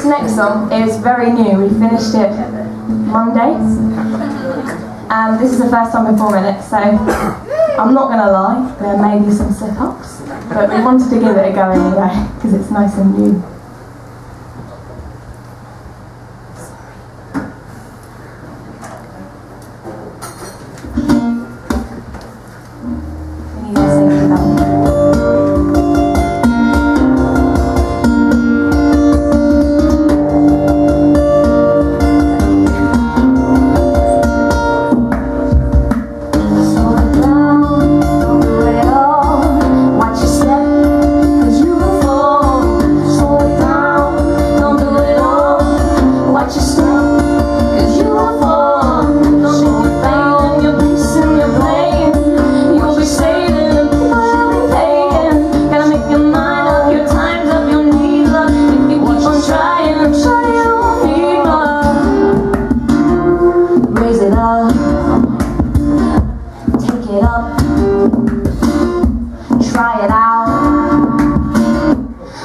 This next song is very new. We finished it Monday. And this is the first time performing it, so I'm not going to lie, there may be some slip-ups, but we wanted to give it a go anyway, because it's nice and new.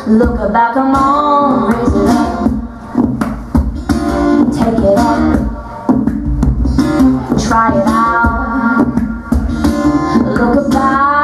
Look about, come on, raise it up. Take it up. Try it out. Look about.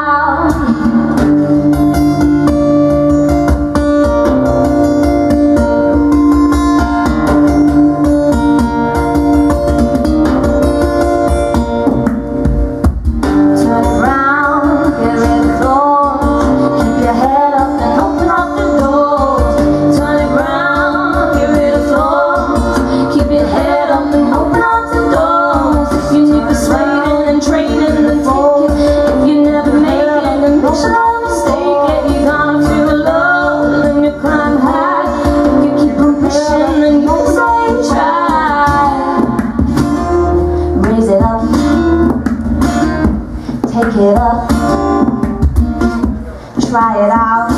Get up, try it out.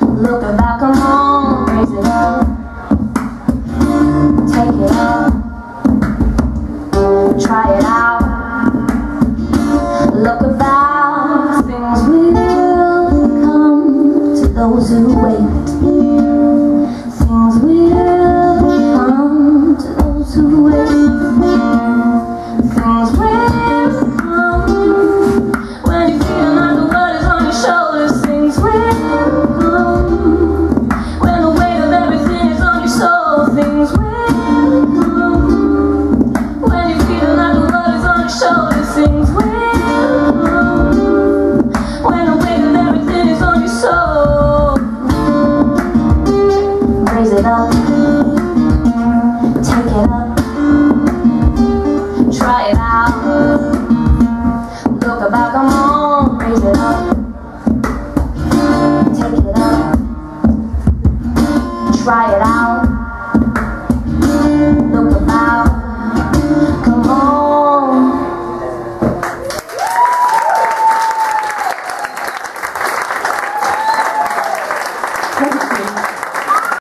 Look about. come on, raise it up, take it up, try it out. Look about, things will come to those who wait. Things will come to those who wait. Things will.